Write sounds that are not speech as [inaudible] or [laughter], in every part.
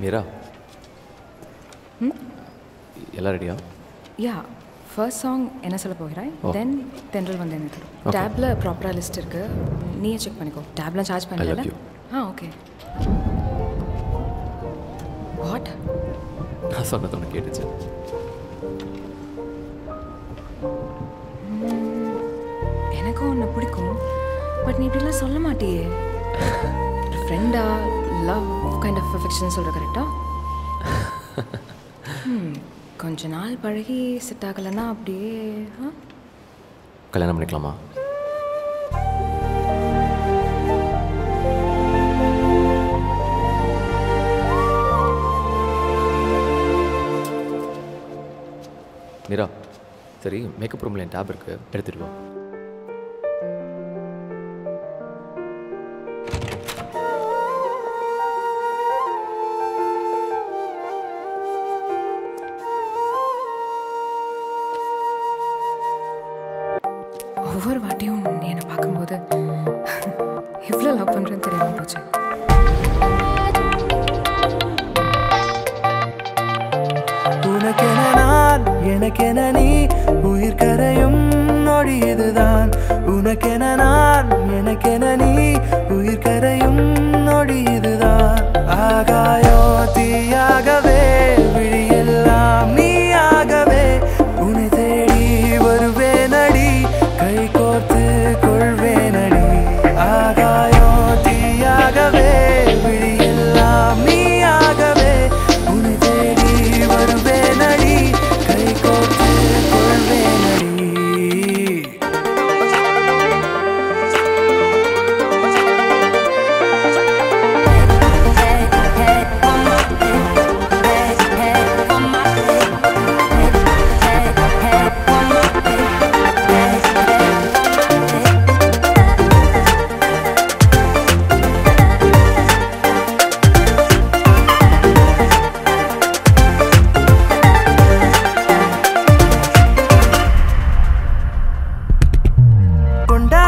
மீரா. எல்லாம் ரெடியா yeah first song என்ன சொல்ல போகிறாய். தென் தென்றல் வந்து Okay. டேப்பில் ப்ராப்பராக லிஸ்ட் இருக்கு. நீயே செக் பண்ணிக்கோ. டேப்லாம் சார்ஜ் பண்ணல. ஆ ஓகே வாட் நான் சொன்னது உனக்கு கேட்டுச்சு. எனக்கும் உன்னை பிடிக்கும். பட் நீ இப்படிலாம் சொல்ல மாட்டியே. [laughs] ஃப்ரெண்டா லவ் கைண்ட் ஆஃப் அஃபெக்ஷன் சொல்கிற கரெக்டா கொஞ்ச நாள் பழகி செட் ஆகலைன்னா அப்படியே கல்யாணம் பண்ணிக்கலாமா? மீரா சரி மேக்கப் ரூமில் என் டேப் இருக்கு எடுத்துட்டு வா ஒவ்வொரு வாட்டியும் நீ என்னை பார்க்கும்போது எவ்வளோ லவ் பண்ணுறேன்னு தெரியாம போச்சு. உனக்கென நான் எனக்கென நீ உயிர் கரையும் நொடி இதுதான் உனக்கென நான் எனக்கென நீ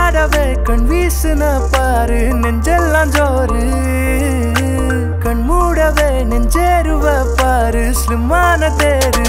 கொண்டாடவே கண் வீசுன பாரு நெஞ்செல்லாம் ஜோறு. கண் மூடவே நெஞ்சேருவ பாரு ஸ்லிம்மான தேரு.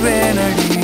serenity